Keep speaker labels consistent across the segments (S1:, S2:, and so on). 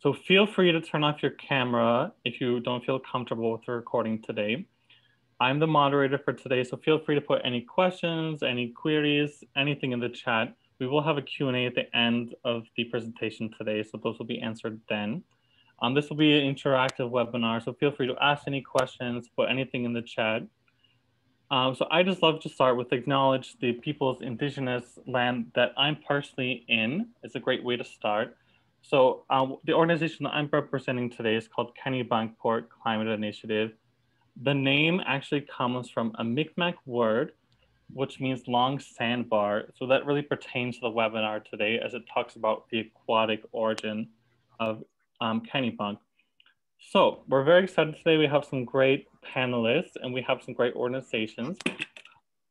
S1: So feel free to turn off your camera if you don't feel comfortable with the recording today. I'm the moderator for today, so feel free to put any questions, any queries, anything in the chat. We will have a Q&A at the end of the presentation today, so those will be answered then. Um, this will be an interactive webinar, so feel free to ask any questions, put anything in the chat. Um, so I just love to start with acknowledge the people's indigenous land that I'm personally in. It's a great way to start. So um, the organization that I'm representing today is called Kennebunkport Climate Initiative. The name actually comes from a Mi'kmaq word, which means long sandbar. So that really pertains to the webinar today as it talks about the aquatic origin of um, Kennebunk. So we're very excited today. We have some great panelists and we have some great organizations.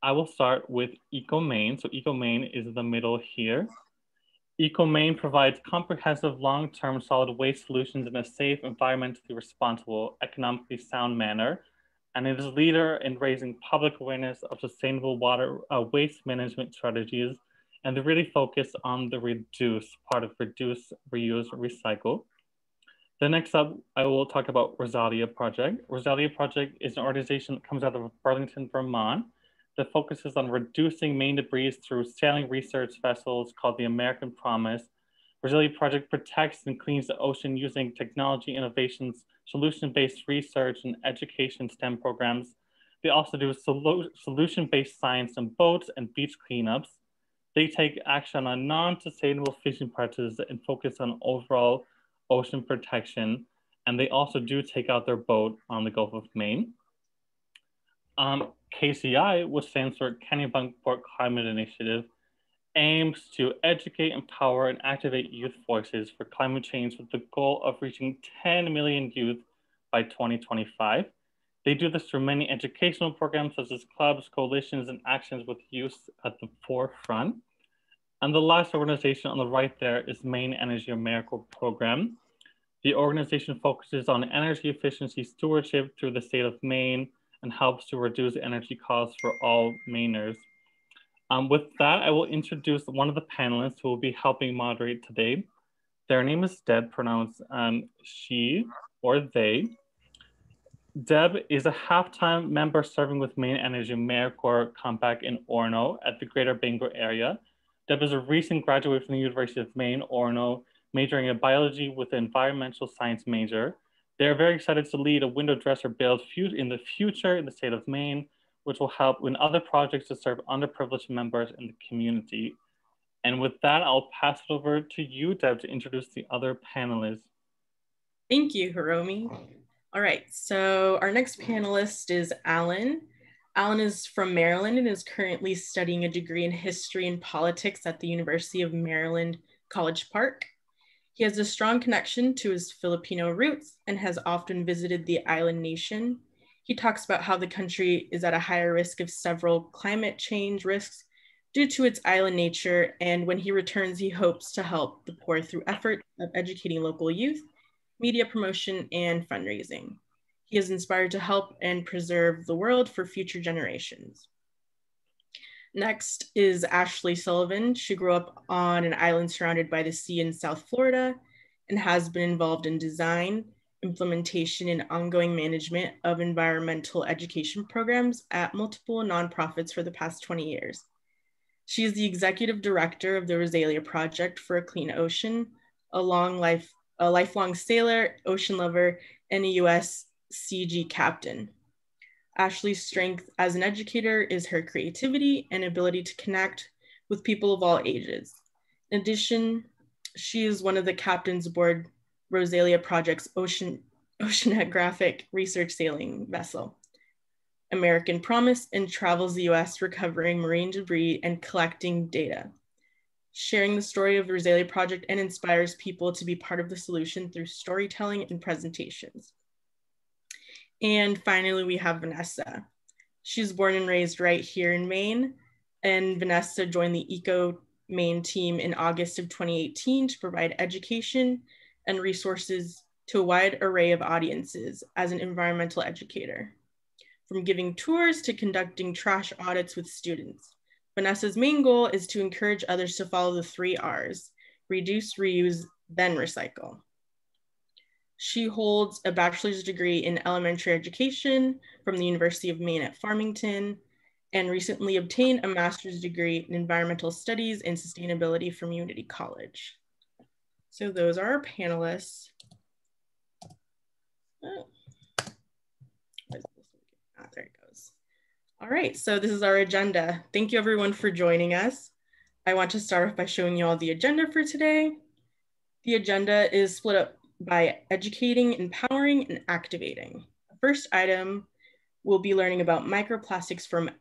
S1: I will start with EcoMaine. So EcoMaine is the middle here. EcoMaine provides comprehensive long-term solid waste solutions in a safe, environmentally responsible, economically sound manner. And it is a leader in raising public awareness of sustainable water uh, waste management strategies. And they really focus on the reduce part of reduce, reuse, recycle. The next up, I will talk about Rosalia Project. Rosalia Project is an organization that comes out of Burlington, Vermont, that focuses on reducing marine debris through sailing research vessels called the American Promise. Rosalia Project protects and cleans the ocean using technology innovations, solution-based research, and education STEM programs. They also do solution-based science on boats and beach cleanups. They take action on non-sustainable fishing practices and focus on overall ocean protection, and they also do take out their boat on the Gulf of Maine. Um, KCI, which stands for Kennebunkport Climate Initiative, aims to educate, empower, and activate youth voices for climate change with the goal of reaching 10 million youth by 2025. They do this through many educational programs such as clubs, coalitions, and actions with youth at the forefront. And the last organization on the right there is Maine Energy AmeriCorps Program. The organization focuses on energy efficiency stewardship through the state of Maine and helps to reduce energy costs for all Mainers. Um, with that, I will introduce one of the panelists who will be helping moderate today. Their name is Deb, pronounced um, she or they. Deb is a half-time member serving with Maine Energy AmeriCorps Compact in Orono at the Greater Bangor area Deb is a recent graduate from the University of Maine, Orono, majoring in biology with an environmental science major. They are very excited to lead a window dresser build in the future in the state of Maine, which will help in other projects to serve underprivileged members in the community. And with that, I'll pass it over to you, Deb, to introduce the other panelists.
S2: Thank you, Hiromi. All right, so our next panelist is Alan. Alan is from Maryland and is currently studying a degree in history and politics at the University of Maryland College Park. He has a strong connection to his Filipino roots and has often visited the island nation. He talks about how the country is at a higher risk of several climate change risks due to its island nature. And when he returns, he hopes to help the poor through effort of educating local youth, media promotion, and fundraising. He is inspired to help and preserve the world for future generations. Next is Ashley Sullivan. She grew up on an island surrounded by the sea in South Florida and has been involved in design, implementation, and ongoing management of environmental education programs at multiple nonprofits for the past 20 years. She is the executive director of the Rosalia Project for a Clean Ocean, a long life, a lifelong sailor, ocean lover, and a US CG captain. Ashley's strength as an educator is her creativity and ability to connect with people of all ages. In addition, she is one of the captains aboard Rosalia Project's ocean, oceanographic research sailing vessel, American Promise, and travels the US recovering marine debris and collecting data, sharing the story of the Rosalia Project and inspires people to be part of the solution through storytelling and presentations. And finally, we have Vanessa. She's born and raised right here in Maine. And Vanessa joined the Eco Maine team in August of 2018 to provide education and resources to a wide array of audiences as an environmental educator. From giving tours to conducting trash audits with students. Vanessa's main goal is to encourage others to follow the three R's, reduce, reuse, then recycle. She holds a bachelor's degree in elementary education from the University of Maine at Farmington and recently obtained a master's degree in environmental studies and sustainability from Unity College. So those are our panelists. Oh. Ah, there it goes. All right, so this is our agenda. Thank you everyone for joining us. I want to start off by showing you all the agenda for today. The agenda is split up by educating, empowering, and activating. The first item, we'll be learning about microplastics from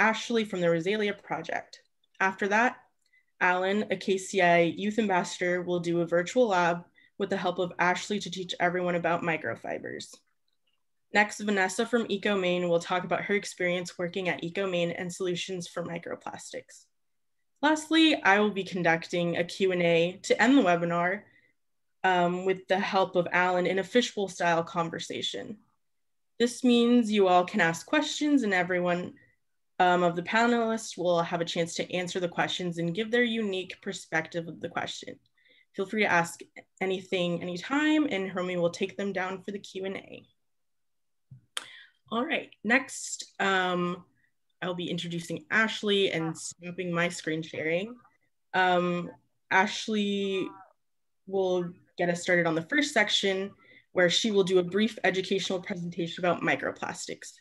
S2: Ashley from the Rosalia Project. After that, Alan, a KCI youth ambassador, will do a virtual lab with the help of Ashley to teach everyone about microfibers. Next, Vanessa from EcoMaine will talk about her experience working at EcoMaine and solutions for microplastics. Lastly, I will be conducting a Q&A to end the webinar um, with the help of Alan in a fishbowl style conversation. This means you all can ask questions and everyone um, of the panelists will have a chance to answer the questions and give their unique perspective of the question. Feel free to ask anything anytime and Hiromi will take them down for the Q&A. All right, next um, I'll be introducing Ashley and stopping my screen sharing. Um, Ashley will get us started on the first section where she will do a brief educational presentation about microplastics.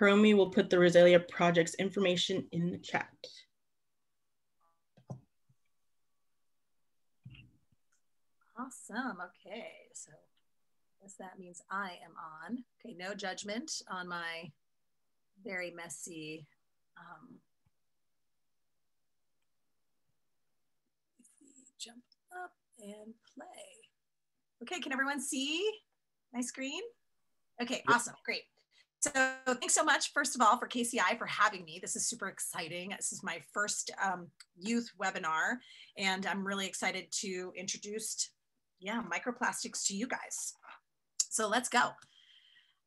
S2: Hiromi will put the Rosalia project's information in the chat.
S3: Awesome. Okay. So I guess that means I am on. Okay. No judgment on my very messy. Um, jump up and play. Okay. Can everyone see my screen? Okay. Awesome. Great. So thanks so much, first of all, for KCI for having me. This is super exciting. This is my first um, youth webinar, and I'm really excited to introduce, yeah, microplastics to you guys. So let's go.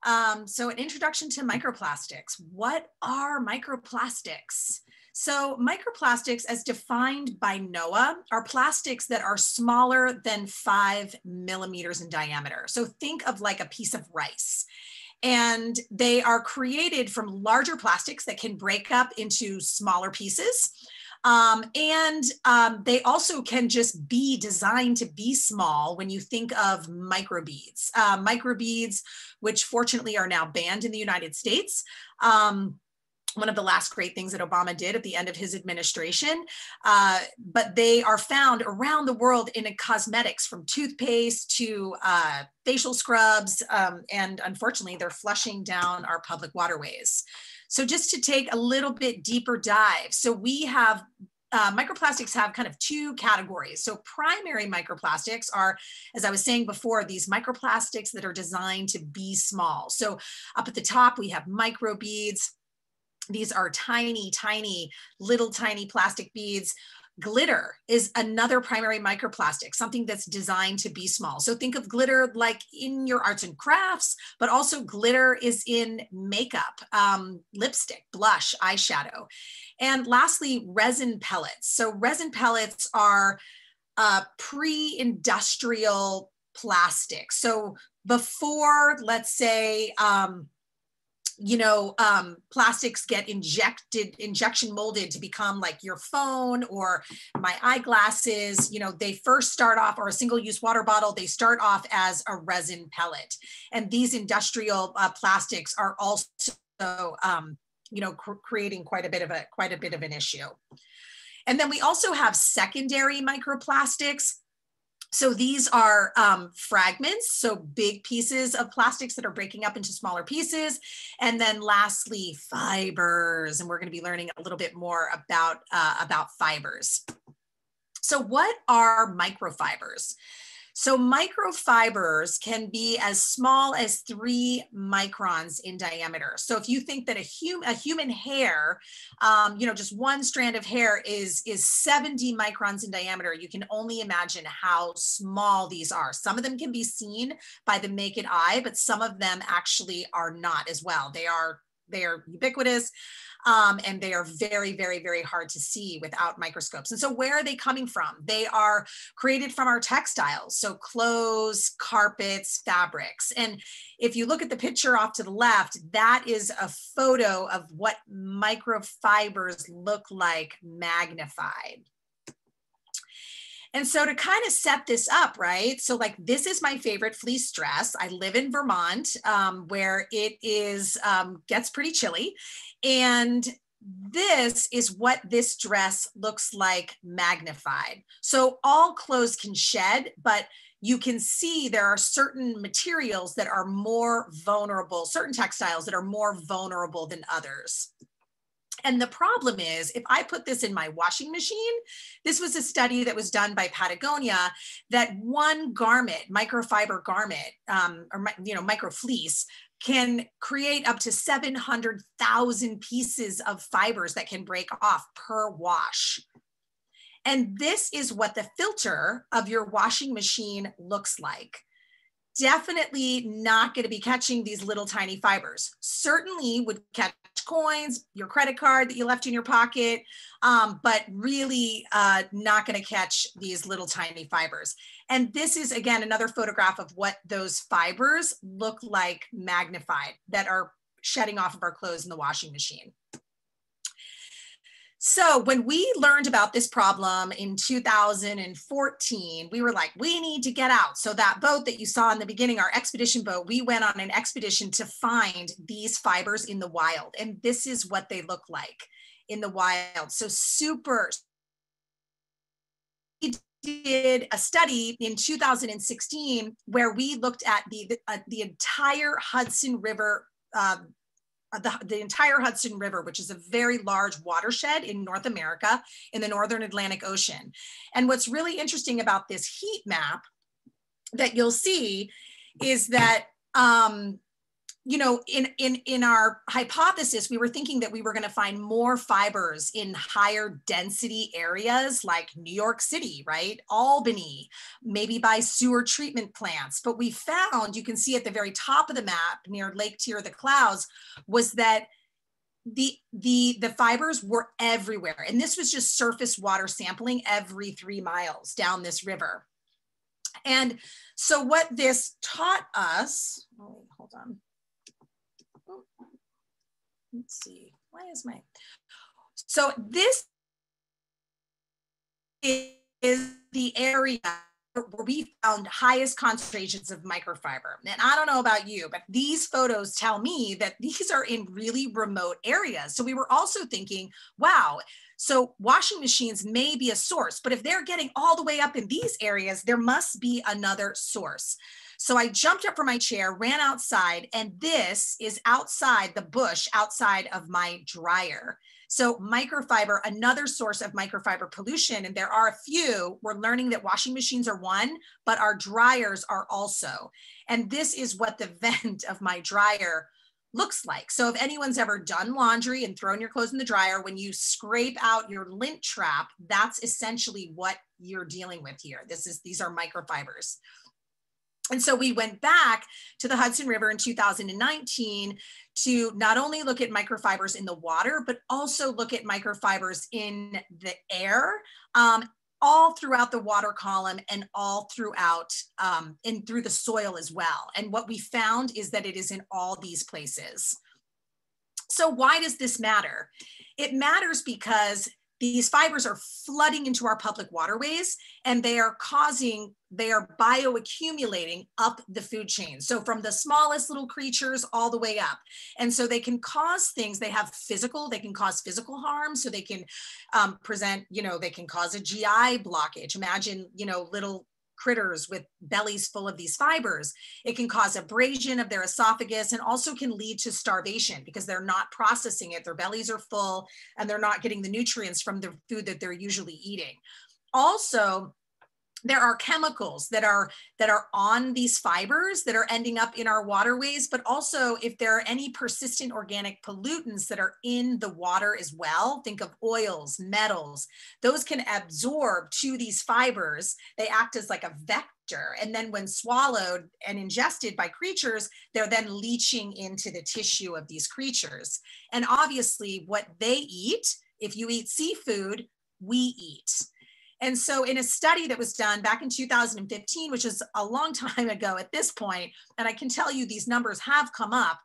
S3: Um, so an introduction to microplastics. What are microplastics? So microplastics as defined by NOAA are plastics that are smaller than five millimeters in diameter. So think of like a piece of rice and they are created from larger plastics that can break up into smaller pieces. Um, and um, they also can just be designed to be small when you think of microbeads. Uh, microbeads, which fortunately are now banned in the United States. Um, one of the last great things that Obama did at the end of his administration. Uh, but they are found around the world in cosmetics, from toothpaste to uh, facial scrubs, um, and unfortunately, they're flushing down our public waterways. So, just to take a little bit deeper dive, so we have uh, microplastics have kind of two categories. So primary microplastics are, as I was saying before, these microplastics that are designed to be small. So up at the top, we have microbeads, these are tiny, tiny, little tiny plastic beads. Glitter is another primary microplastic, something that's designed to be small. So think of glitter like in your arts and crafts, but also glitter is in makeup, um, lipstick, blush, eyeshadow. And lastly, resin pellets. So resin pellets are pre-industrial plastic. So before, let's say, um, you know um, plastics get injected injection molded to become like your phone or my eyeglasses. You know they first start off or a single use water bottle they start off as a resin pellet. And these industrial uh, plastics are also um, you know cr creating quite a bit of a quite a bit of an issue. And then we also have secondary microplastics so these are um, fragments, so big pieces of plastics that are breaking up into smaller pieces. And then lastly, fibers. And we're gonna be learning a little bit more about, uh, about fibers. So what are microfibers? So microfibers can be as small as three microns in diameter. So if you think that a, hum a human hair, um, you know, just one strand of hair is, is 70 microns in diameter, you can only imagine how small these are. Some of them can be seen by the naked eye, but some of them actually are not as well. They are they are ubiquitous um, and they are very, very, very hard to see without microscopes. And so where are they coming from? They are created from our textiles. So clothes, carpets, fabrics. And if you look at the picture off to the left, that is a photo of what microfibers look like magnified. And so to kind of set this up, right? So like this is my favorite fleece dress. I live in Vermont, um, where it is um, gets pretty chilly, and this is what this dress looks like magnified. So all clothes can shed, but you can see there are certain materials that are more vulnerable, certain textiles that are more vulnerable than others. And the problem is, if I put this in my washing machine, this was a study that was done by Patagonia that one garment, microfiber garment, um, or you know, micro fleece, can create up to 700,000 pieces of fibers that can break off per wash. And this is what the filter of your washing machine looks like definitely not going to be catching these little tiny fibers. Certainly would catch coins, your credit card that you left in your pocket, um, but really uh, not going to catch these little tiny fibers. And this is, again, another photograph of what those fibers look like magnified that are shedding off of our clothes in the washing machine. So when we learned about this problem in 2014, we were like, we need to get out. So that boat that you saw in the beginning, our expedition boat, we went on an expedition to find these fibers in the wild. And this is what they look like in the wild. So super we did a study in 2016 where we looked at the the, uh, the entire Hudson River uh, the, the entire Hudson River, which is a very large watershed in North America in the Northern Atlantic Ocean. And what's really interesting about this heat map that you'll see is that um, you know, in in in our hypothesis, we were thinking that we were going to find more fibers in higher density areas like New York City, right? Albany, maybe by sewer treatment plants. But we found, you can see at the very top of the map near Lake Tear of the Clouds, was that the the the fibers were everywhere and this was just surface water sampling every three miles down this river and so what this taught us oh, hold on let's see, why is my, so this is the area where we found highest concentrations of microfiber. And I don't know about you, but these photos tell me that these are in really remote areas. So we were also thinking, wow, so washing machines may be a source, but if they're getting all the way up in these areas, there must be another source. So I jumped up from my chair, ran outside, and this is outside the bush outside of my dryer. So microfiber, another source of microfiber pollution, and there are a few. We're learning that washing machines are one, but our dryers are also. And this is what the vent of my dryer looks like. So if anyone's ever done laundry and thrown your clothes in the dryer, when you scrape out your lint trap, that's essentially what you're dealing with here. This is these are microfibers. And so we went back to the Hudson River in 2019 to not only look at microfibers in the water, but also look at microfibers in the air, um, all throughout the water column and all throughout um, and through the soil as well. And what we found is that it is in all these places. So why does this matter? It matters because these fibers are flooding into our public waterways and they are causing they are bioaccumulating up the food chain. So from the smallest little creatures all the way up. And so they can cause things they have physical they can cause physical harm. So they can um, present you know they can cause a gi blockage. Imagine you know little critters with bellies full of these fibers. It can cause abrasion of their esophagus and also can lead to starvation because they're not processing it. Their bellies are full and they're not getting the nutrients from the food that they're usually eating. Also, there are chemicals that are that are on these fibers that are ending up in our waterways but also if there are any persistent organic pollutants that are in the water as well think of oils metals those can absorb to these fibers. They act as like a vector and then when swallowed and ingested by creatures they're then leaching into the tissue of these creatures. And obviously what they eat if you eat seafood we eat and so, in a study that was done back in 2015, which is a long time ago at this point, and I can tell you these numbers have come up,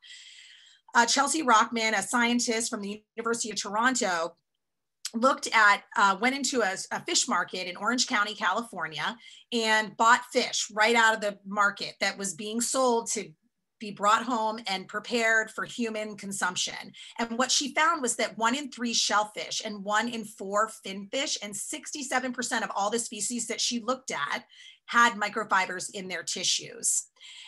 S3: uh, Chelsea Rochman, a scientist from the University of Toronto, looked at, uh, went into a, a, fish market in Orange County, California, and bought fish right out of the market that was being sold to be brought home and prepared for human consumption. And what she found was that one in three shellfish and one in four finfish and 67% of all the species that she looked at had microfibers in their tissues.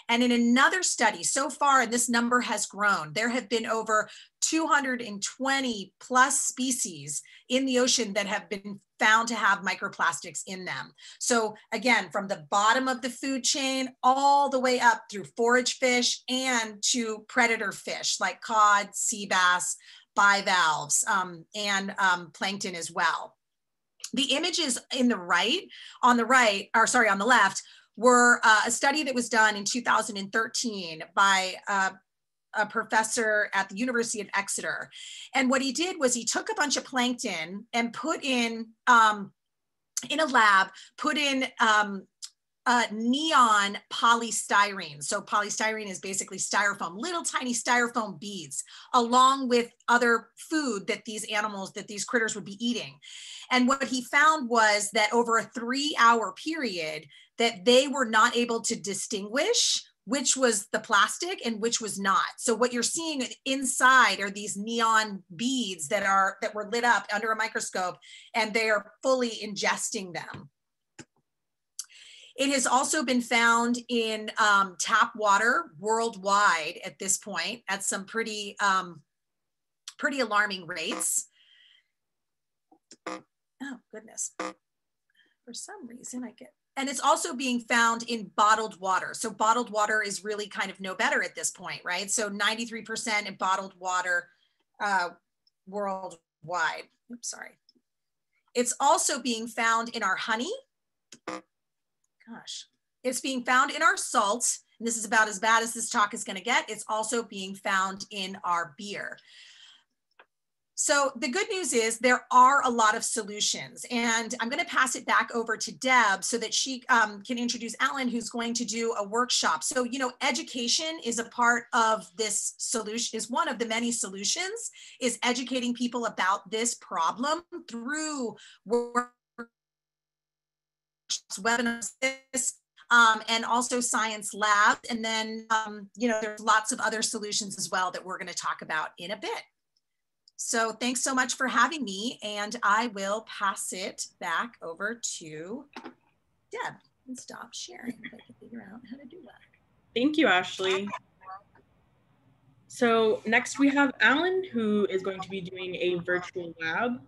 S3: And in another study, so far, and this number has grown, there have been over 220 plus species in the ocean that have been found to have microplastics in them. So again, from the bottom of the food chain all the way up through forage fish and to predator fish like cod, sea bass, bivalves, um, and um, plankton as well. The images in the right, on the right, or sorry, on the left, were uh, a study that was done in 2013 by uh, a professor at the University of Exeter. And what he did was he took a bunch of plankton and put in, um, in a lab, put in um, uh, neon polystyrene. So polystyrene is basically styrofoam, little tiny styrofoam beads, along with other food that these animals, that these critters would be eating. And what he found was that over a three hour period, that they were not able to distinguish which was the plastic and which was not. So what you're seeing inside are these neon beads that are that were lit up under a microscope and they are fully ingesting them. It has also been found in um, tap water worldwide at this point at some pretty, um, pretty alarming rates. Oh goodness. For some reason I get, and it's also being found in bottled water. So bottled water is really kind of no better at this point, right? So 93% in bottled water uh, worldwide. Oops, sorry. It's also being found in our honey gosh, it's being found in our salt. And this is about as bad as this talk is going to get. It's also being found in our beer. So the good news is there are a lot of solutions and I'm going to pass it back over to Deb so that she um, can introduce Alan who's going to do a workshop. So, you know, education is a part of this solution is one of the many solutions is educating people about this problem through work webinars, um, and also science labs. And then, um, you know, there's lots of other solutions as well that we're going to talk about in a bit. So thanks so much for having me. And I will pass it back over to Deb and stop sharing. if I can figure out how to do that.
S2: Thank you, Ashley. So next we have Alan, who is going to be doing a virtual lab.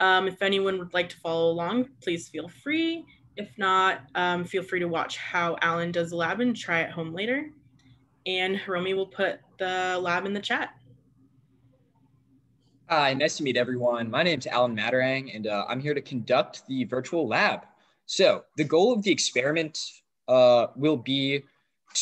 S2: Um, if anyone would like to follow along, please feel free. If not, um, feel free to watch how Alan does the lab and try at home later. And Hiromi will put the lab in the chat.
S4: Hi, nice to meet everyone. My name is Alan Matarang, and uh, I'm here to conduct the virtual lab. So the goal of the experiment uh, will be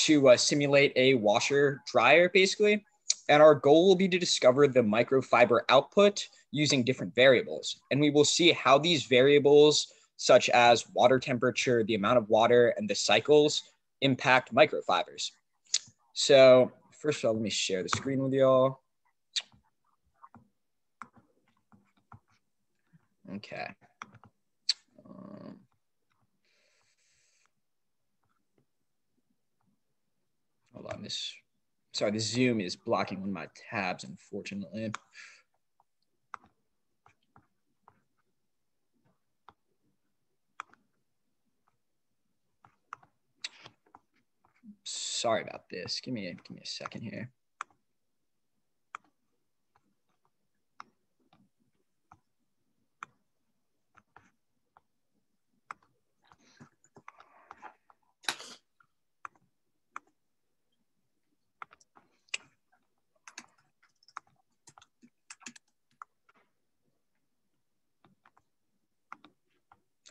S4: to uh, simulate a washer dryer, basically. And our goal will be to discover the microfiber output using different variables. And we will see how these variables such as water temperature, the amount of water, and the cycles impact microfibers. So first of all, let me share the screen with y'all. Okay. Um, hold on, this, sorry, the Zoom is blocking one of my tabs, unfortunately. sorry about this. Give me give me a second here.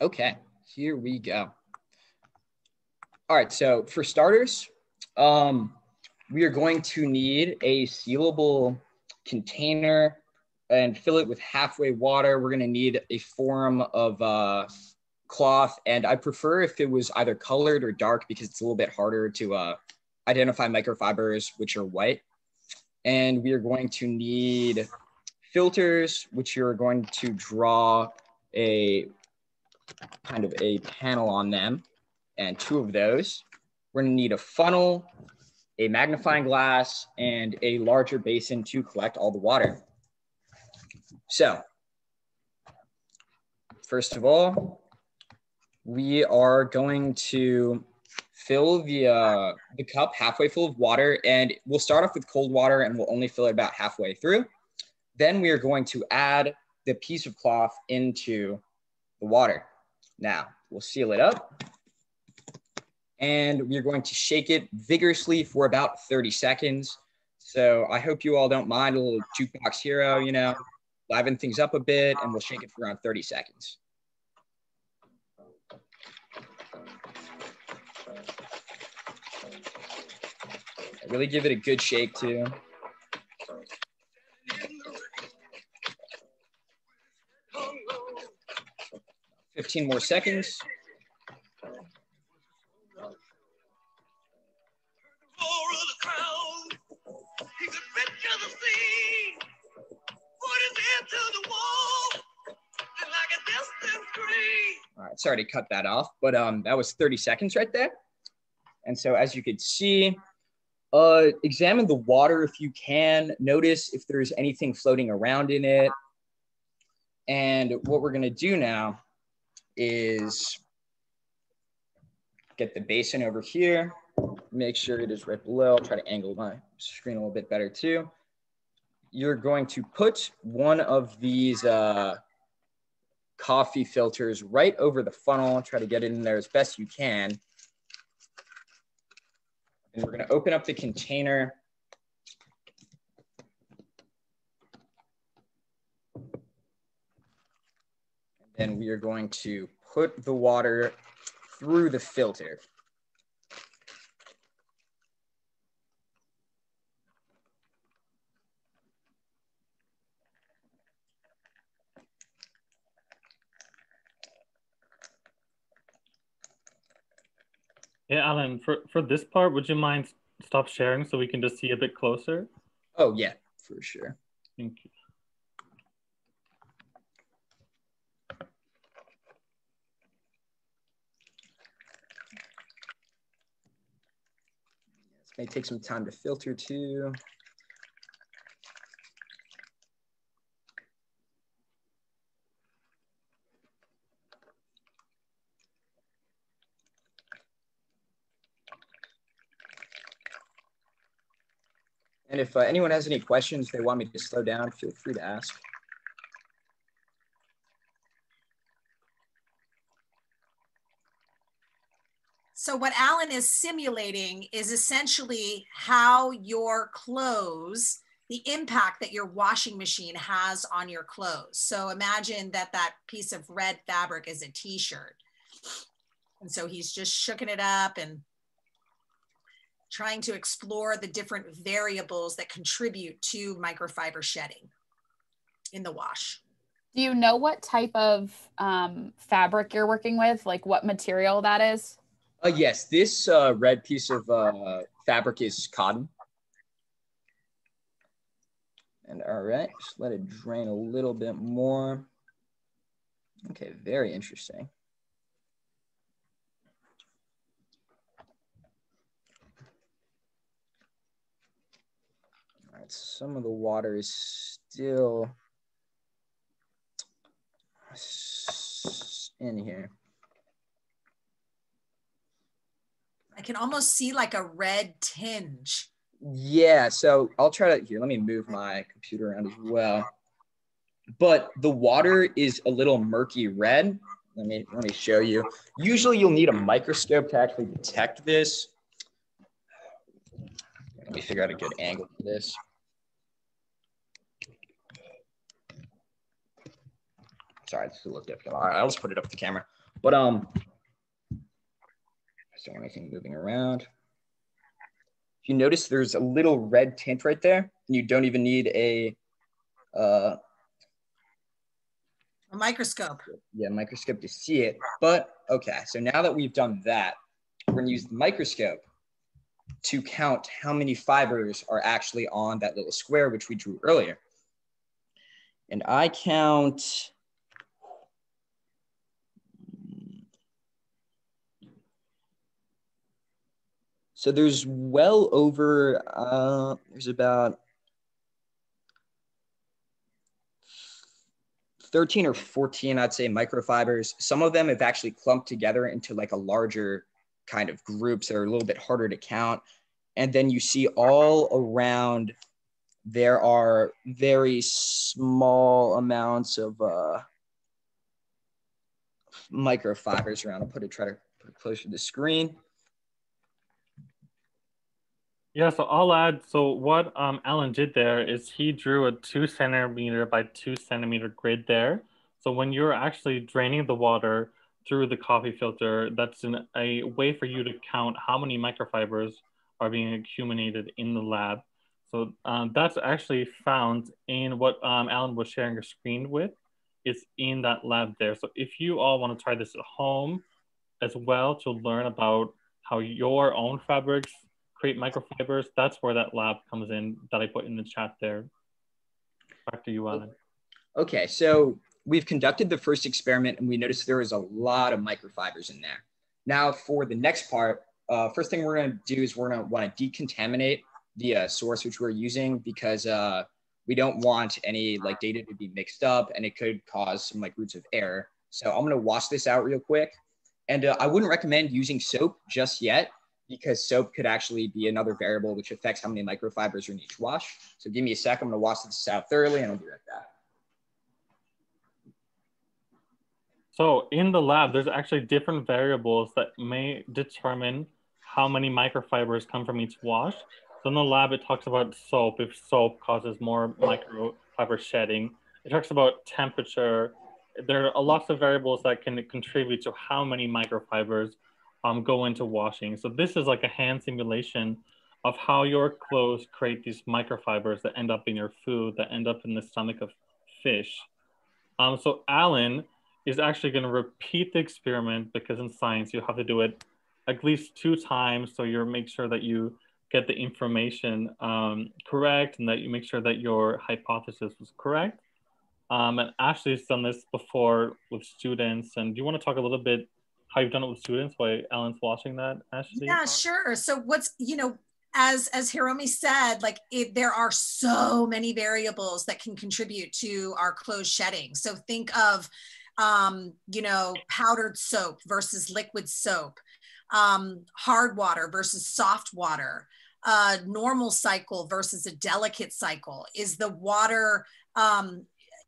S4: Okay, here we go. All right, so for starters, um, we are going to need a sealable container and fill it with halfway water. We're gonna need a form of uh, cloth and I prefer if it was either colored or dark because it's a little bit harder to uh, identify microfibers which are white. And we are going to need filters, which you're going to draw a kind of a panel on them and two of those. We're gonna need a funnel, a magnifying glass, and a larger basin to collect all the water. So, first of all, we are going to fill the, uh, the cup halfway full of water and we'll start off with cold water and we'll only fill it about halfway through. Then we are going to add the piece of cloth into the water. Now we'll seal it up and we're going to shake it vigorously for about 30 seconds. So I hope you all don't mind a little jukebox hero, you know, liven things up a bit and we'll shake it for around 30 seconds. Really give it a good shake too. 15 more seconds. All right, sorry to cut that off, but um, that was 30 seconds right there. And so as you could see, uh, examine the water if you can. Notice if there's anything floating around in it. And what we're gonna do now is get the basin over here. Make sure it is right below. I'll try to angle my screen a little bit better too. You're going to put one of these uh, coffee filters right over the funnel. Try to get it in there as best you can. And we're gonna open up the container. Then we are going to put the water through the filter.
S1: Yeah, Alan, for, for this part, would you mind stop sharing so we can just see a bit closer?
S4: Oh, yeah, for sure.
S1: Thank you.
S4: May take some time to filter too. And if uh, anyone has any questions they want me to slow down, feel free to ask.
S3: So what Alan is simulating is essentially how your clothes, the impact that your washing machine has on your clothes. So imagine that that piece of red fabric is a t-shirt. And so he's just shooking it up and trying to explore the different variables that contribute to microfiber shedding in the wash.
S5: Do you know what type of um, fabric you're working with? Like what material that is?
S4: Uh, yes, this uh, red piece of uh, fabric is cotton. And all right, just let it drain a little bit more. Okay, very interesting. All right, some of the water is still in here.
S3: I can almost see like a red tinge.
S4: Yeah, so I'll try to here. Let me move my computer around as well. But the water is a little murky red. Let me let me show you. Usually, you'll need a microscope to actually detect this. Let me figure out a good angle for this. Sorry, this is a little difficult. All right, I'll just put it up the camera. But um, just don't want anything moving around. If you notice, there's a little red tint right there, and you don't even need a uh,
S3: A microscope.
S4: yeah, microscope to see it. But okay, so now that we've done that, we're gonna use the microscope to count how many fibers are actually on that little square, which we drew earlier. And I count, so there's well over, uh, there's about 13 or 14, I'd say, microfibers. Some of them have actually clumped together into like a larger kind of groups that are a little bit harder to count. And then you see all around there are very small amounts of uh, microfibers around. I'll put it, try to put it closer to the screen.
S1: Yeah, so I'll add. So what um, Alan did there is he drew a two centimeter by two centimeter grid there. So when you're actually draining the water through the coffee filter, that's an, a way for you to count how many microfibers are being accumulated in the lab. So um, that's actually found in what um, Alan was sharing a screen with. It's in that lab there. So if you all want to try this at home as well to learn about how your own fabrics create microfibers, that's where that lab comes in that I put in the chat there. Back to you, Alan.
S4: Okay, so we've conducted the first experiment and we noticed there was a lot of microfibers in there. Now for the next part, uh, first thing we're gonna do is we're gonna wanna decontaminate the uh, source which we're using because uh, we don't want any like data to be mixed up and it could cause some like roots of error. So I'm gonna wash this out real quick. And uh, I wouldn't recommend using soap just yet because soap could actually be another variable which affects how many microfibers are in each wash. So give me a sec, I'm gonna wash this out thoroughly and I'll be right back.
S1: So in the lab, there's actually different variables that may determine how many microfibers come from each wash. So in the lab, it talks about soap, if soap causes more microfiber shedding. It talks about temperature. There are lots of variables that can contribute to how many microfibers um, go into washing. So this is like a hand simulation of how your clothes create these microfibers that end up in your food, that end up in the stomach of fish. Um, so Alan is actually going to repeat the experiment because in science you have to do it at least two times. So you make sure that you get the information um, correct and that you make sure that your hypothesis was correct. Um, and Ashley's done this before with students. And do you want to talk a little bit how you've done it with students? Why Alan's watching that, Ashley?
S3: Yeah, sure. So what's you know, as as Hiromi said, like it, there are so many variables that can contribute to our clothes shedding. So think of, um, you know, powdered soap versus liquid soap, um, hard water versus soft water, uh, normal cycle versus a delicate cycle. Is the water um,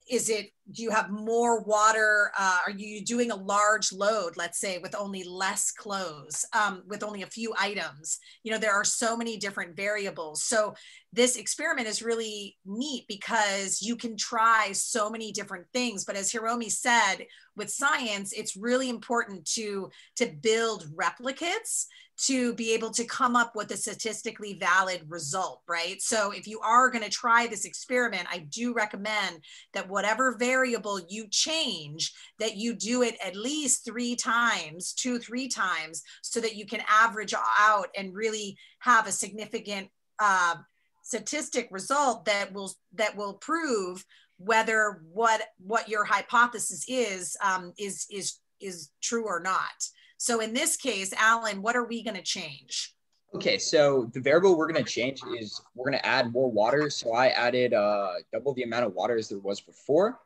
S3: is it do you have more water uh, are you doing a large load let's say with only less clothes um, with only a few items? You know there are so many different variables. So this experiment is really neat because you can try so many different things. But as hiromi said with science it's really important to to build replicates to be able to come up with a statistically valid result, right? So if you are going to try this experiment, I do recommend that whatever variable you change, that you do it at least three times, two, three times, so that you can average out and really have a significant uh, statistic result that will that will prove whether what what your hypothesis is um, is is is true or not. So in this case, Alan, what are we going to change?
S4: Okay, so the variable we're going to change is we're going to add more water. So I added uh, double the amount of water as there was before.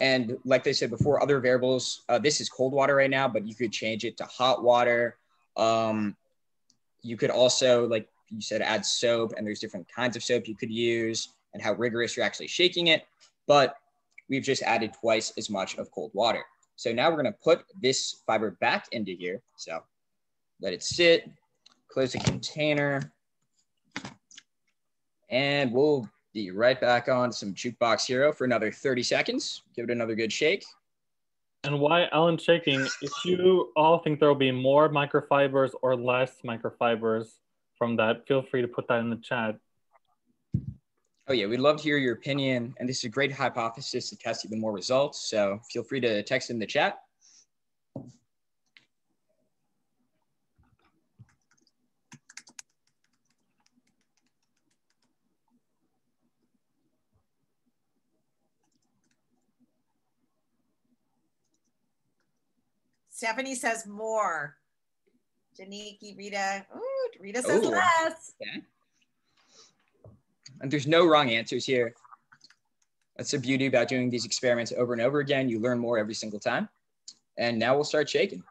S4: And like they said before, other variables, uh, this is cold water right now, but you could change it to hot water. Um, you could also, like you said, add soap, and there's different kinds of soap you could use and how rigorous you're actually shaking it. But we've just added twice as much of cold water. So now we're gonna put this fiber back into here. So let it sit, close the container, and we'll be right back on some Jukebox Hero for another 30 seconds. Give it another good shake.
S1: And why Alan's shaking, if you all think there will be more microfibers or less microfibers from that, feel free to put that in the chat.
S4: Oh yeah, we'd love to hear your opinion. And this is a great hypothesis to test even more results. So feel free to text in the chat.
S3: Stephanie says more. Janiki, Rita. Ooh, Rita says
S4: Ooh.
S3: less.
S4: Okay. And there's no wrong answers here. That's the beauty about doing these experiments over and over again. You learn more every single time. And now we'll start shaking.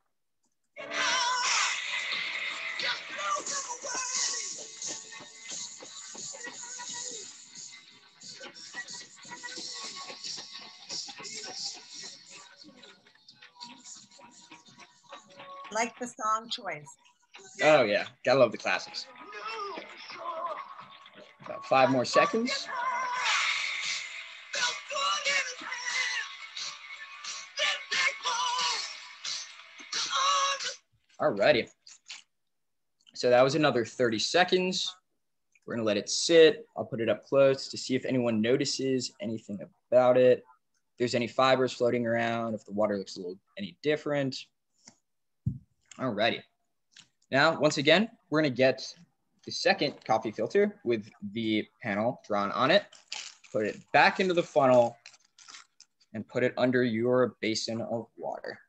S3: Like the song choice.
S4: Oh yeah, gotta love the classics. About five more seconds. All righty. So that was another 30 seconds. We're gonna let it sit. I'll put it up close to see if anyone notices anything about it. If there's any fibers floating around, if the water looks a little any different. All righty. Now, once again, we're gonna get the second coffee filter with the panel drawn on it, put it back into the funnel, and put it under your basin of water.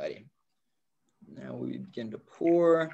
S4: Alrighty. Now we begin to pour.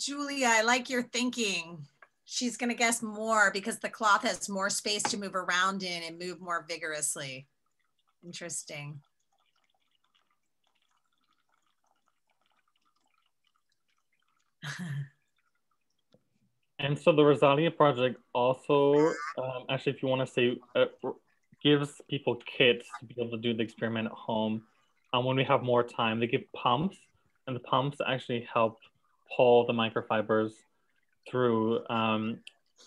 S3: Julia, I like your thinking. She's going to guess more because the cloth has more space to move around in and move more vigorously. Interesting.
S1: And so the Rozalia project also, um, actually, if you want to say, uh, gives people kits to be able to do the experiment at home. And when we have more time, they give pumps, and the pumps actually help pull the microfibers through um,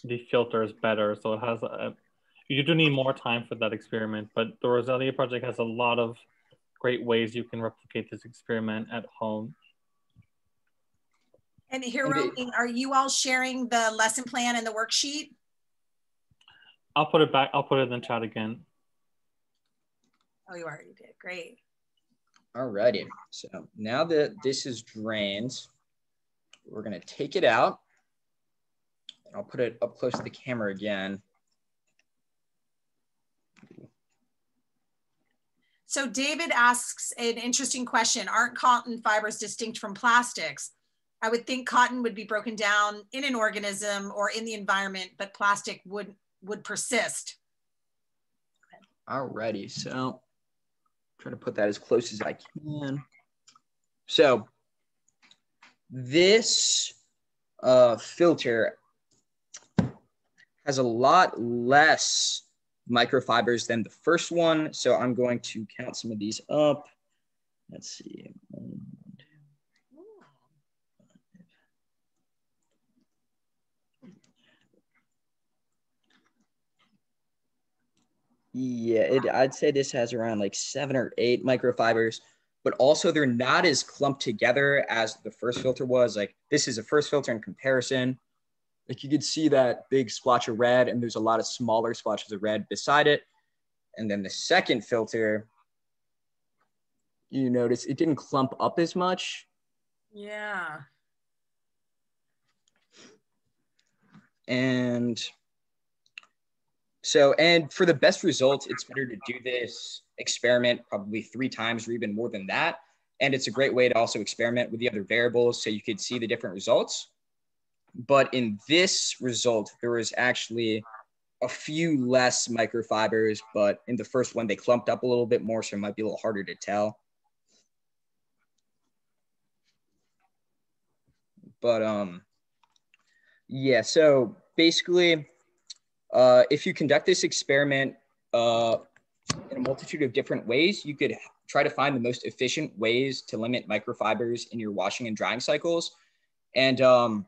S1: the filters better. So it has a, you do need more time for that experiment, but the Rozalia project has a lot of great ways you can replicate this experiment at home.
S3: And Hiromi, are you all sharing the lesson plan and the worksheet?
S1: I'll put it back. I'll put it in the chat again.
S3: Oh, you already did. Great.
S4: Alrighty. So now that this is drained, we're gonna take it out. And I'll put it up close to the camera again.
S3: So David asks an interesting question. Aren't cotton fibers distinct from plastics? I would think cotton would be broken down in an organism or in the environment, but plastic would would persist.
S4: Alrighty, so try to put that as close as I can. So this uh, filter has a lot less microfibers than the first one. So I'm going to count some of these up. Let's see. Yeah, it, I'd say this has around like seven or eight microfibers, but also they're not as clumped together as the first filter was. Like this is a first filter in comparison. like you could see that big splotch of red and there's a lot of smaller splotches of red beside it. And then the second filter, you notice it didn't clump up as much.
S3: Yeah.
S4: And so, and for the best results, it's better to do this experiment probably three times or even more than that. And it's a great way to also experiment with the other variables so you could see the different results. But in this result, there was actually a few less microfibers, but in the first one, they clumped up a little bit more, so it might be a little harder to tell. But um, yeah, so basically, uh, if you conduct this experiment uh, in a multitude of different ways, you could try to find the most efficient ways to limit microfibers in your washing and drying cycles. And um,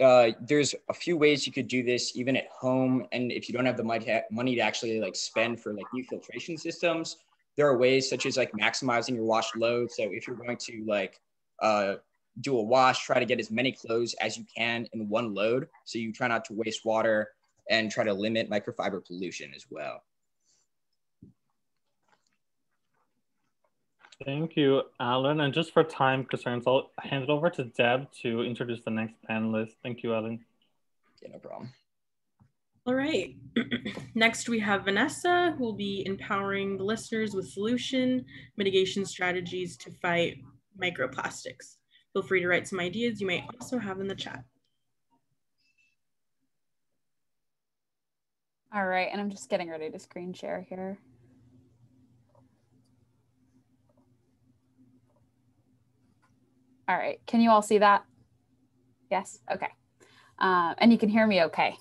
S4: uh, there's a few ways you could do this even at home. And if you don't have the money to actually like spend for like new filtration systems, there are ways such as like maximizing your wash load. So if you're going to like uh, do a wash, try to get as many clothes as you can in one load. So you try not to waste water and try to limit microfiber pollution as well.
S1: Thank you, Alan. And just for time concerns, I'll hand it over to Deb to introduce the next panelist. Thank you, Alan.
S4: Yeah, no problem.
S2: All right. Next, we have Vanessa, who will be empowering the listeners with solution mitigation strategies to fight microplastics. Feel free to write some ideas you may also have in the chat.
S5: All right, and I'm just getting ready to screen share here. All right, can you all see that? Yes, okay. Uh, and you can hear me okay.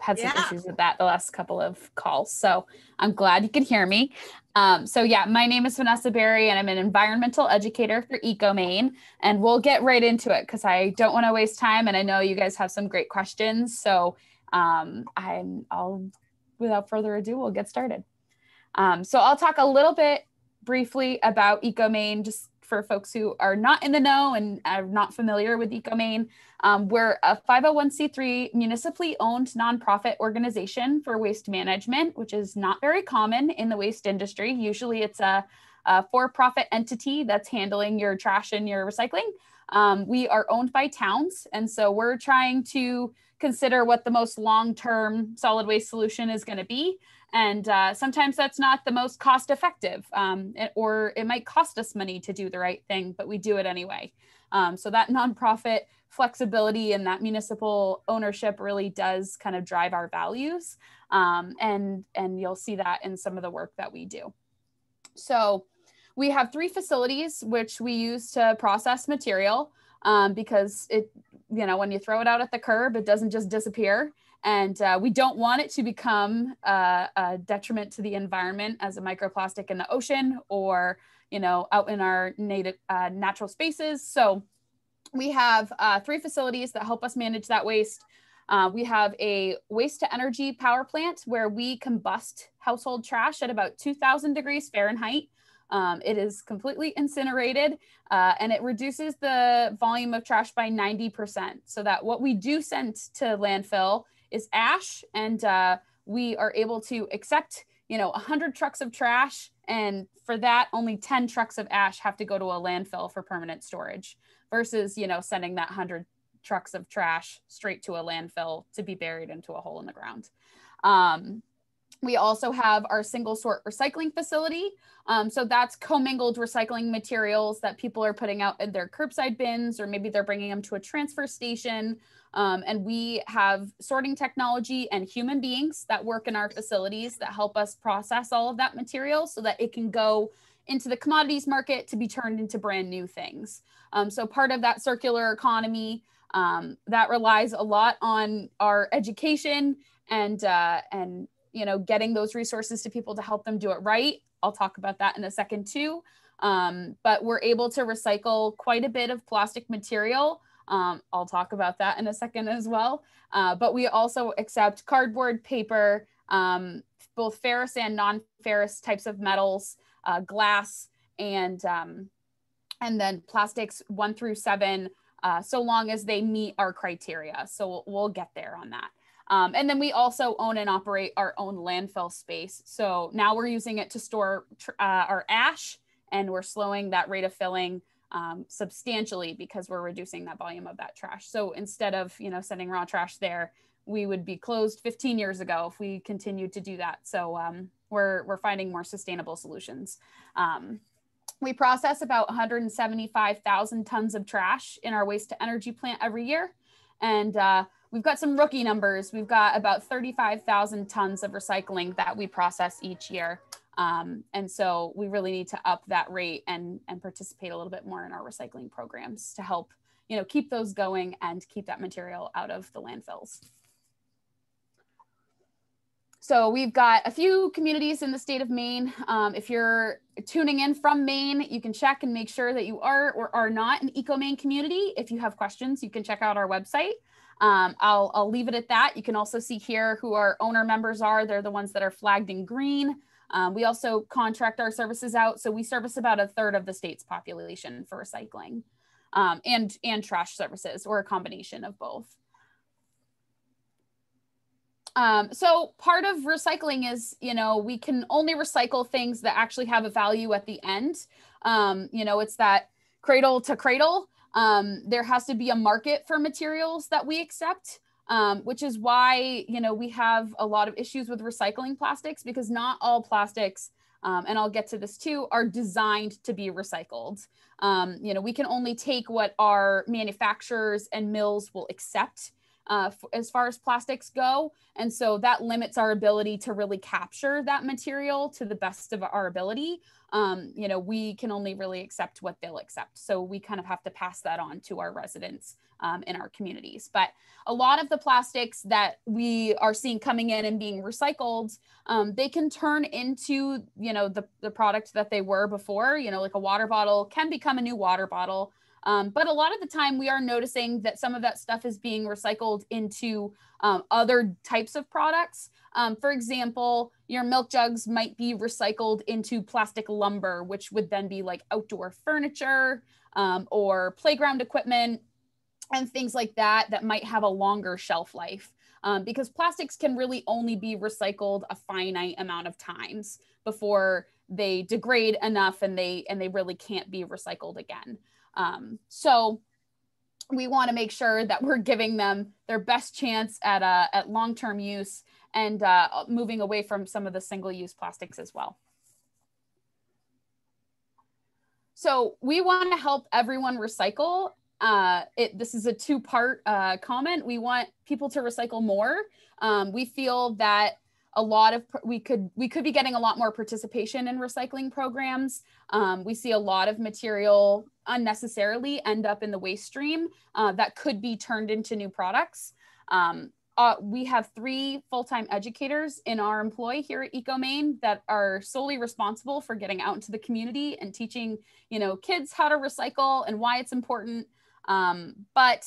S5: Had some yeah. issues with that the last couple of calls. So I'm glad you can hear me. Um, so yeah, my name is Vanessa Berry and I'm an environmental educator for EcoMaine. And we'll get right into it because I don't want to waste time. And I know you guys have some great questions. So um, I'm, I'll, without further ado, we'll get started. Um, so I'll talk a little bit briefly about EcoMaine, just for folks who are not in the know and are not familiar with EcoMaine. Um, we're a 501c3 municipally owned nonprofit organization for waste management, which is not very common in the waste industry. Usually it's a, a for-profit entity that's handling your trash and your recycling. Um, we are owned by towns, and so we're trying to consider what the most long-term solid waste solution is going to be. And uh, sometimes that's not the most cost effective, um, or it might cost us money to do the right thing, but we do it anyway. Um, so that nonprofit flexibility and that municipal ownership really does kind of drive our values. Um, and, and you'll see that in some of the work that we do. So we have three facilities which we use to process material um, because it, you know, when you throw it out at the curb, it doesn't just disappear and uh, we don't want it to become uh, a detriment to the environment as a microplastic in the ocean or you know out in our native uh, natural spaces. So we have uh, three facilities that help us manage that waste. Uh, we have a waste to energy power plant where we combust household trash at about 2000 degrees fahrenheit. Um, it is completely incinerated uh, and it reduces the volume of trash by 90% so that what we do send to landfill is ash and uh, we are able to accept you know 100 trucks of trash and for that only 10 trucks of ash have to go to a landfill for permanent storage versus you know sending that 100 trucks of trash straight to a landfill to be buried into a hole in the ground um, we also have our single sort recycling facility. Um, so that's commingled recycling materials that people are putting out in their curbside bins, or maybe they're bringing them to a transfer station. Um, and we have sorting technology and human beings that work in our facilities that help us process all of that material so that it can go into the commodities market to be turned into brand new things. Um, so part of that circular economy um, that relies a lot on our education and uh, and you know getting those resources to people to help them do it right. I'll talk about that in a second too. Um, but we're able to recycle quite a bit of plastic material um, I'll talk about that in a second as well. Uh, but we also accept cardboard, paper, um, both ferrous and non-ferrous types of metals, uh, glass, and um, and then plastics one through seven uh, so long as they meet our criteria. So we'll, we'll get there on that. Um, and then we also own and operate our own landfill space. So now we're using it to store uh, our ash and we're slowing that rate of filling um, substantially because we're reducing that volume of that trash. So instead of, you know, sending raw trash there, we would be closed 15 years ago if we continued to do that. So um, we're, we're finding more sustainable solutions. Um, we process about 175,000 tons of trash in our waste to energy plant every year. And uh, we've got some rookie numbers. We've got about 35,000 tons of recycling that we process each year. Um, and so we really need to up that rate and, and participate a little bit more in our recycling programs to help, you know, keep those going and keep that material out of the landfills. So we've got a few communities in the state of Maine. Um, if you're tuning in from Maine, you can check and make sure that you are or are not an EcoMaine community. If you have questions, you can check out our website. Um, I'll, I'll leave it at that. You can also see here who our owner members are. They're the ones that are flagged in green. Um, we also contract our services out. So we service about a third of the state's population for recycling um, and, and trash services or a combination of both. Um, so part of recycling is, you know, we can only recycle things that actually have a value at the end. Um, you know, it's that cradle to cradle. Um, there has to be a market for materials that we accept, um, which is why, you know, we have a lot of issues with recycling plastics because not all plastics, um, and I'll get to this too, are designed to be recycled. Um, you know, we can only take what our manufacturers and mills will accept uh, as far as plastics go. And so that limits our ability to really capture that material to the best of our ability. Um, you know, we can only really accept what they'll accept. So we kind of have to pass that on to our residents um, in our communities. But a lot of the plastics that we are seeing coming in and being recycled, um, they can turn into, you know, the, the product that they were before, you know, like a water bottle can become a new water bottle. Um, but a lot of the time, we are noticing that some of that stuff is being recycled into um, other types of products. Um, for example, your milk jugs might be recycled into plastic lumber, which would then be like outdoor furniture um, or playground equipment and things like that that might have a longer shelf life. Um, because plastics can really only be recycled a finite amount of times before they degrade enough and they and they really can't be recycled again. Um, so we want to make sure that we're giving them their best chance at, uh, at long-term use and uh, moving away from some of the single-use plastics as well. So we want to help everyone recycle. Uh, it, this is a two-part uh, comment. We want people to recycle more. Um, we feel that a lot of we could we could be getting a lot more participation in recycling programs. Um, we see a lot of material unnecessarily end up in the waste stream uh, that could be turned into new products. Um, uh, we have three full-time educators in our employ here at EcoMaine that are solely responsible for getting out into the community and teaching you know kids how to recycle and why it's important. Um, but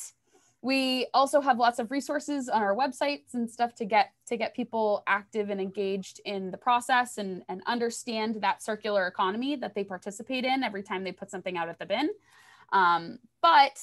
S5: we also have lots of resources on our websites and stuff to get to get people active and engaged in the process and, and understand that circular economy that they participate in every time they put something out at the bin. Um, but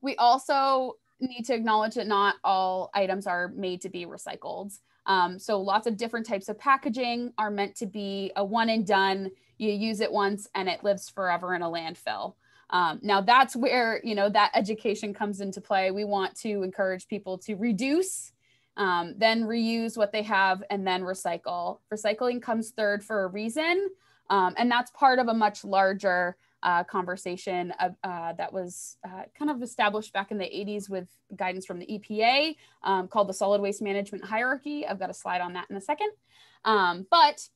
S5: we also need to acknowledge that not all items are made to be recycled. Um, so lots of different types of packaging are meant to be a one and done. You use it once and it lives forever in a landfill. Um, now that's where you know that education comes into play. We want to encourage people to reduce, um, then reuse what they have, and then recycle. Recycling comes third for a reason, um, and that's part of a much larger uh, conversation uh, uh, that was uh, kind of established back in the 80s with guidance from the EPA um, called the Solid Waste Management Hierarchy. I've got a slide on that in a second, um, but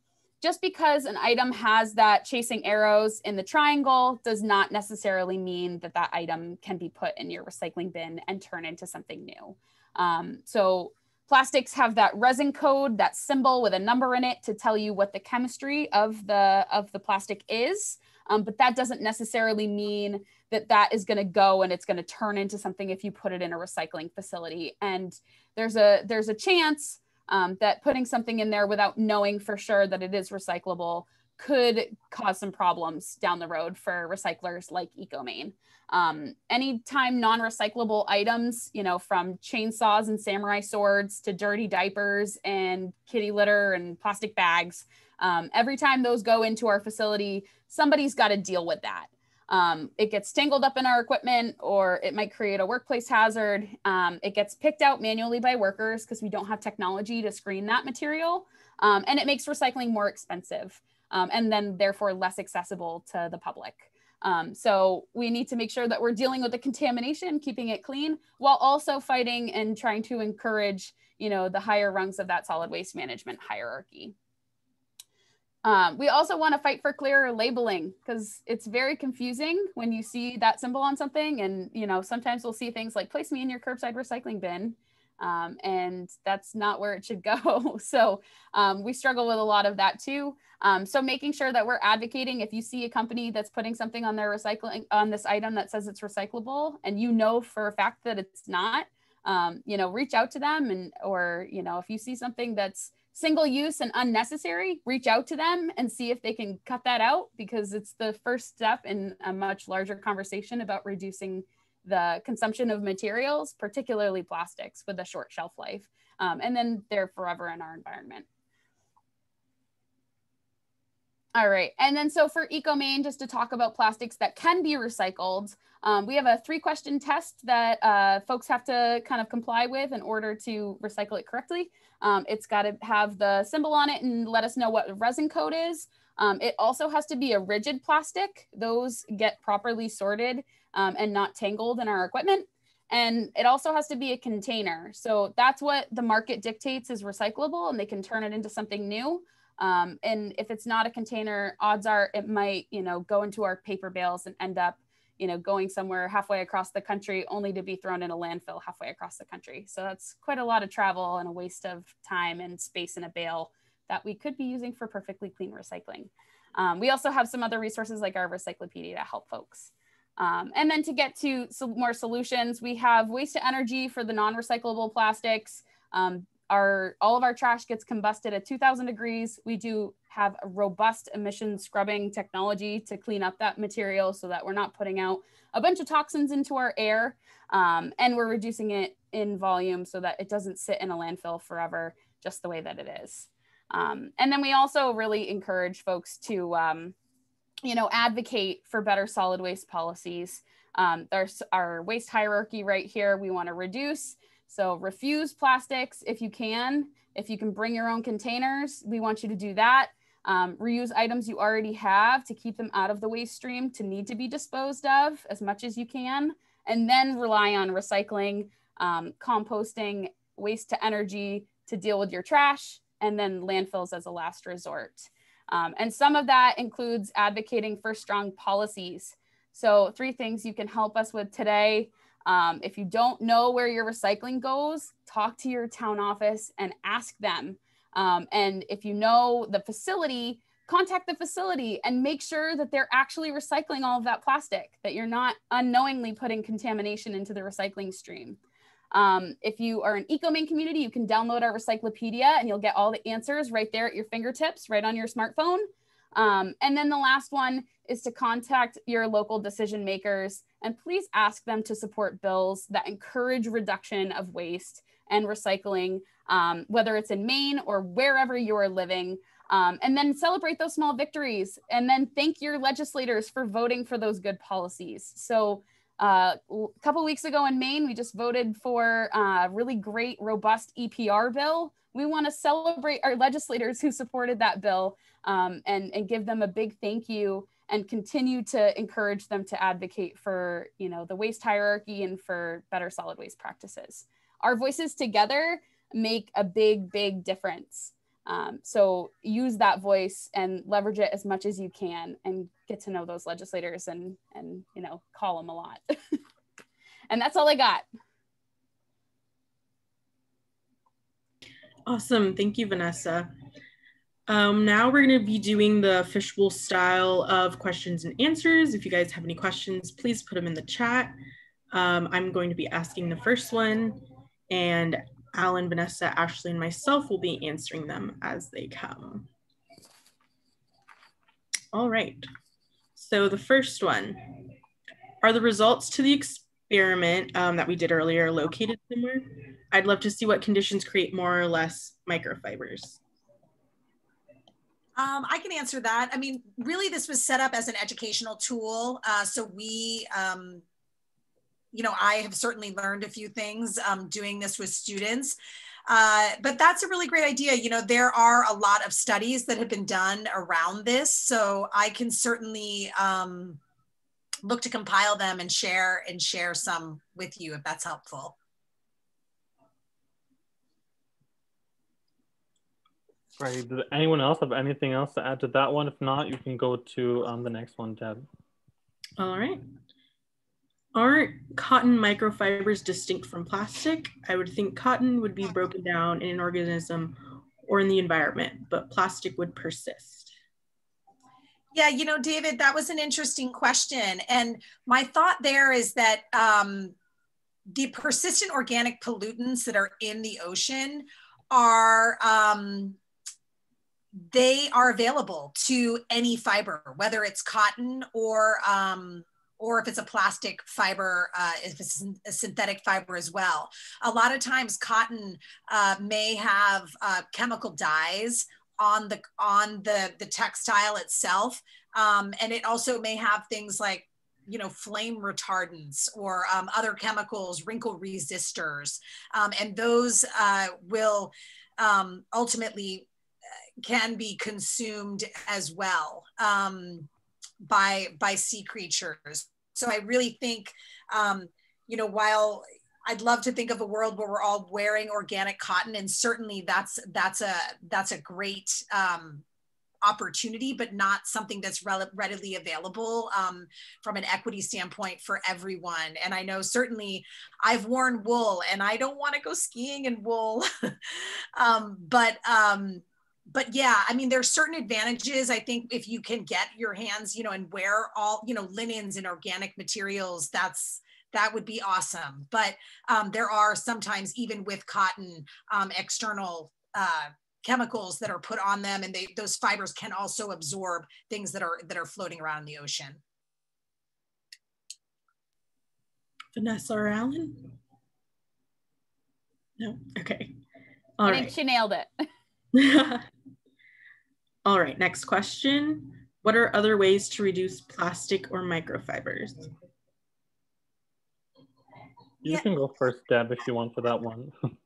S5: just because an item has that chasing arrows in the triangle does not necessarily mean that that item can be put in your recycling bin and turn into something new. Um, so plastics have that resin code, that symbol with a number in it to tell you what the chemistry of the, of the plastic is. Um, but that doesn't necessarily mean that that is going to go and it's going to turn into something if you put it in a recycling facility. And there's a, there's a chance um, that putting something in there without knowing for sure that it is recyclable could cause some problems down the road for recyclers like EcoMaine. Um, anytime non-recyclable items, you know, from chainsaws and samurai swords to dirty diapers and kitty litter and plastic bags, um, every time those go into our facility, somebody's got to deal with that. Um, it gets tangled up in our equipment or it might create a workplace hazard. Um, it gets picked out manually by workers because we don't have technology to screen that material. Um, and it makes recycling more expensive um, and then therefore less accessible to the public. Um, so we need to make sure that we're dealing with the contamination, keeping it clean, while also fighting and trying to encourage, you know, the higher rungs of that solid waste management hierarchy. Um, we also want to fight for clearer labeling because it's very confusing when you see that symbol on something. And, you know, sometimes we'll see things like place me in your curbside recycling bin. Um, and that's not where it should go. so um, we struggle with a lot of that too. Um, so making sure that we're advocating if you see a company that's putting something on their recycling on this item that says it's recyclable and you know for a fact that it's not, um, you know, reach out to them and or you know if you see something that's single use and unnecessary, reach out to them and see if they can cut that out because it's the first step in a much larger conversation about reducing the consumption of materials, particularly plastics with a short shelf life. Um, and then they're forever in our environment. All right, and then so for EcoMaine, just to talk about plastics that can be recycled, um, we have a three question test that uh, folks have to kind of comply with in order to recycle it correctly. Um, it's got to have the symbol on it and let us know what resin code is. Um, it also has to be a rigid plastic. Those get properly sorted um, and not tangled in our equipment. And it also has to be a container. So that's what the market dictates is recyclable and they can turn it into something new. Um, and if it's not a container, odds are it might, you know, go into our paper bales and end up, you know, going somewhere halfway across the country only to be thrown in a landfill halfway across the country. So that's quite a lot of travel and a waste of time and space in a bale that we could be using for perfectly clean recycling. Um, we also have some other resources like our Recyclopedia to help folks. Um, and then to get to some more solutions, we have waste to energy for the non-recyclable plastics. Um, our all of our trash gets combusted at 2000 degrees. We do have a robust emission scrubbing technology to clean up that material so that we're not putting out a bunch of toxins into our air um, and we're reducing it in volume so that it doesn't sit in a landfill forever just the way that it is. Um, and then we also really encourage folks to, um, you know, advocate for better solid waste policies. Um, there's our waste hierarchy right here. We want to reduce so refuse plastics if you can. If you can bring your own containers, we want you to do that. Um, reuse items you already have to keep them out of the waste stream to need to be disposed of as much as you can. And then rely on recycling, um, composting, waste to energy to deal with your trash, and then landfills as a last resort. Um, and some of that includes advocating for strong policies. So, three things you can help us with today um, if you don't know where your recycling goes, talk to your town office and ask them. Um, and if you know the facility, contact the facility and make sure that they're actually recycling all of that plastic, that you're not unknowingly putting contamination into the recycling stream. Um, if you are an EcoMaine community, you can download our Recyclopedia and you'll get all the answers right there at your fingertips, right on your smartphone. Um, and then the last one is to contact your local decision makers and please ask them to support bills that encourage reduction of waste and recycling, um, whether it's in Maine or wherever you are living. Um, and then celebrate those small victories and then thank your legislators for voting for those good policies. So uh, a couple weeks ago in Maine, we just voted for a really great, robust EPR bill. We want to celebrate our legislators who supported that bill um, and, and give them a big thank you and continue to encourage them to advocate for you know the waste hierarchy and for better solid waste practices our voices together make a big big difference um, so use that voice and leverage it as much as you can and get to know those legislators and and you know call them a lot and that's all i got
S2: awesome thank you vanessa um, now we're going to be doing the fishbowl style of questions and answers. If you guys have any questions, please put them in the chat. Um, I'm going to be asking the first one and Alan, Vanessa, Ashley, and myself will be answering them as they come. All right. So the first one, are the results to the experiment um, that we did earlier located somewhere? I'd love to see what conditions create more or less microfibers.
S3: Um, I can answer that. I mean, really, this was set up as an educational tool. Uh, so we, um, you know, I have certainly learned a few things um, doing this with students. Uh, but that's a really great idea. You know, there are a lot of studies that have been done around this. So I can certainly um, look to compile them and share and share some with you if that's helpful.
S1: Right. Does anyone else have anything else to add to that one? If not, you can go to um, the next one, Deb.
S2: All right. Aren't cotton microfibers distinct from plastic? I would think cotton would be broken down in an organism or in the environment, but plastic would persist.
S3: Yeah, you know, David, that was an interesting question. And my thought there is that um, the persistent organic pollutants that are in the ocean are um, they are available to any fiber, whether it's cotton or um, or if it's a plastic fiber, uh, if it's a synthetic fiber as well. A lot of times, cotton uh, may have uh, chemical dyes on the on the the textile itself, um, and it also may have things like you know flame retardants or um, other chemicals, wrinkle resistors, um, and those uh, will um, ultimately can be consumed as well um, by by sea creatures. So I really think, um, you know, while I'd love to think of a world where we're all wearing organic cotton, and certainly that's that's a that's a great um, opportunity, but not something that's readily available um, from an equity standpoint for everyone. And I know certainly I've worn wool, and I don't want to go skiing in wool, um, but um, but yeah, I mean, there's certain advantages. I think if you can get your hands, you know, and wear all, you know, linens and organic materials, that's that would be awesome. But um, there are sometimes even with cotton um, external uh, chemicals that are put on them, and they those fibers can also absorb things that are that are floating around in the ocean.
S2: Vanessa or Alan? No. Okay. All
S5: I
S2: right.
S5: think she nailed it.
S2: All right, next question. What are other ways to reduce plastic or microfibers?
S1: You yeah. can go first, Deb, if you want for that one.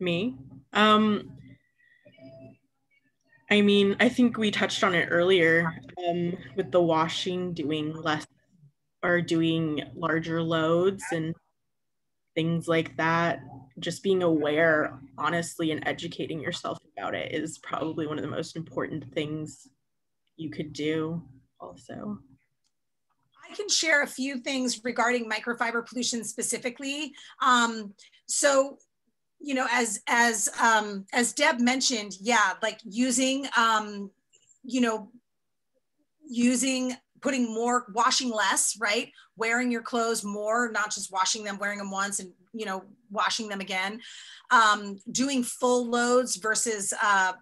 S2: Me? Um, I mean, I think we touched on it earlier um, with the washing, doing less or doing larger loads and things like that just being aware honestly and educating yourself about it is probably one of the most important things you could do also.
S3: I can share a few things regarding microfiber pollution specifically. Um, so you know as as um, as deb mentioned yeah like using um, you know using putting more washing less right? Wearing your clothes more not just washing them wearing them once and you know washing them again um, doing full loads versus uh,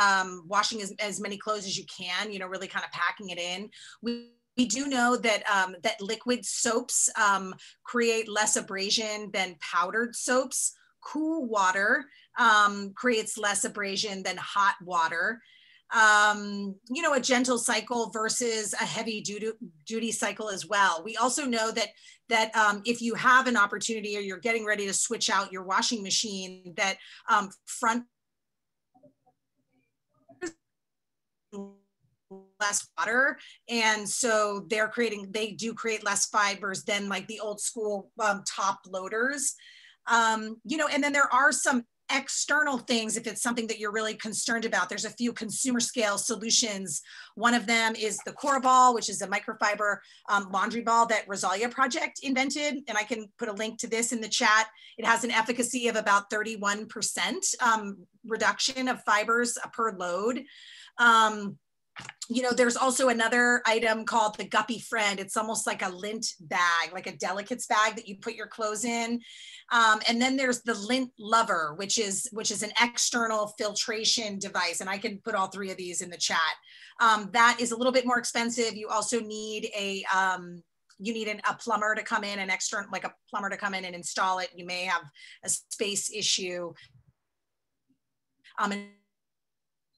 S3: um, washing as, as many clothes as you can you know really kind of packing it in we we do know that um, that liquid soaps um, create less abrasion than powdered soaps. Cool water um, creates less abrasion than hot water um, you know, a gentle cycle versus a heavy duty, duty cycle as well. We also know that that um, if you have an opportunity or you're getting ready to switch out your washing machine, that um, front less water. And so they're creating they do create less fibers than like the old school um, top loaders. Um, you know and then there are some external things if it's something that you're really concerned about. There's a few consumer scale solutions. One of them is the Cora Ball, which is a microfiber um, laundry ball that Rozalia project invented and i can put a link to this in the chat. It has an efficacy of about 31% um, reduction of fibers per load. Um, you know, there's also another item called the Guppyfriend. It's almost like a lint bag, like a delicates bag that you put your clothes in. Um, and then there's the Lint LUV-R, which is which is an external filtration device. And I can put all three of these in the chat. Um, that is a little bit more expensive. You also need a um, you need an, a plumber to come in, an external like a plumber to come in and install it. You may have a space issue. Um, and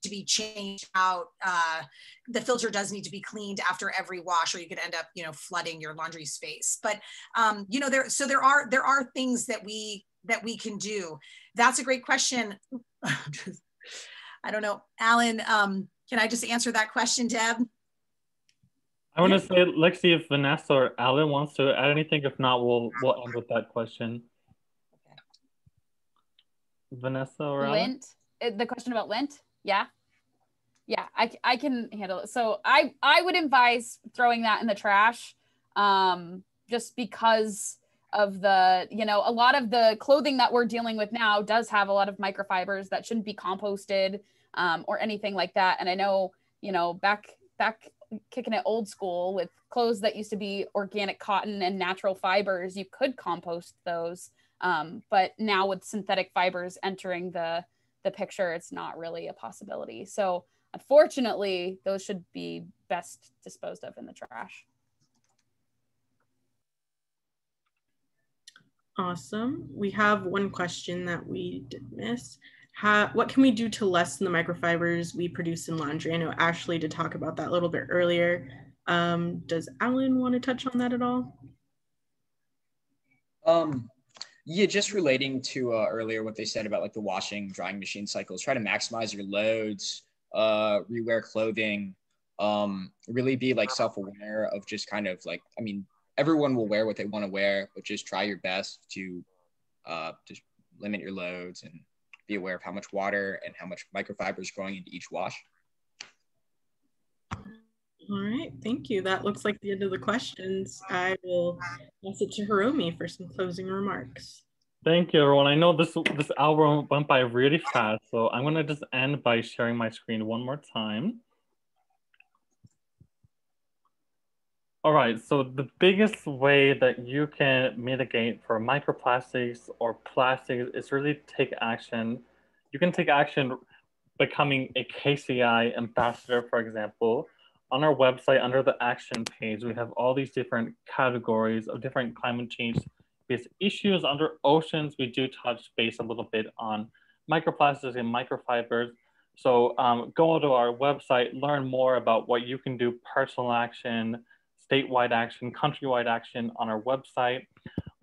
S3: to be changed out. Uh, the filter does need to be cleaned after every wash, or you could end up, you know, flooding your laundry space. But um, you know, there so there are there are things that we that we can do. That's a great question. I don't know, Alan. Um, can I just answer that question, Deb?
S1: I want to say, let's see if Vanessa or Alan wants to add anything. If not, we'll we'll end with that question. Okay. Vanessa or
S5: lint? Alan? The question about lint? Yeah. Yeah, I, I can handle it. So I I would advise throwing that in the trash, um, just because of the you know a lot of the clothing that we're dealing with now does have a lot of microfibers that shouldn't be composted um, or anything like that. And I know you know back back kicking it old school with clothes that used to be organic cotton and natural fibers, you could compost those. Um, but now with synthetic fibers entering the the picture, it's not really a possibility. So unfortunately, those should be best disposed of in the trash.
S2: Awesome. We have one question that we did miss. How, what can we do to lessen the microfibers we produce in laundry? I know Ashley did talk about that a little bit earlier. Um, does Alan want to touch on that at all?
S4: Um, yeah, just relating to uh, earlier what they said about like the washing, drying machine cycles, try to maximize your loads, uh, rewear clothing, um, really be like self-aware of just kind of like, I mean, everyone will wear what they want to wear, but just try your best to uh, just limit your loads and be aware of how much water and how much microfiber is going into each wash.
S2: All right, thank you. That looks like the end of the questions. I will pass it to Hiromi for some closing remarks.
S1: Thank you, everyone. I know this this hour went by really fast, so I'm gonna just end by sharing my screen one more time. All right, so the biggest way that you can mitigate for microplastics or plastics is really take action. You can take action becoming a KCI ambassador, for example, on our website under the action page, we have all these different categories of different climate change based issues. Under oceans, we do touch base a little bit on microplastics and microfibers. So um, go to our website, learn more about what you can do, personal action, statewide action, countrywide action on our website.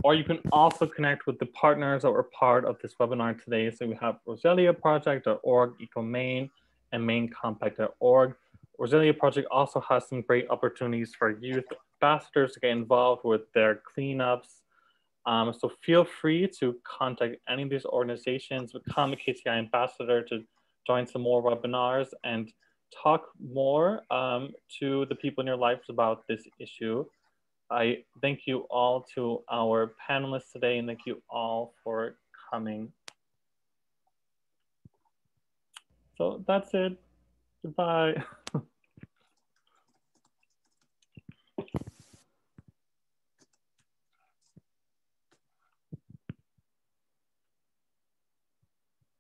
S1: Or you can also connect with the partners that were part of this webinar today. So we have Rozalia Project.org, EcoMaine, and MaineCompact.org. Rozalia Project also has some great opportunities for youth ambassadors to get involved with their cleanups. Um, so feel free to contact any of these organizations, become a KCI ambassador to join some more webinars and talk more um, to the people in your lives about this issue. I thank you all to our panelists today and thank you all for coming. So that's it. Goodbye.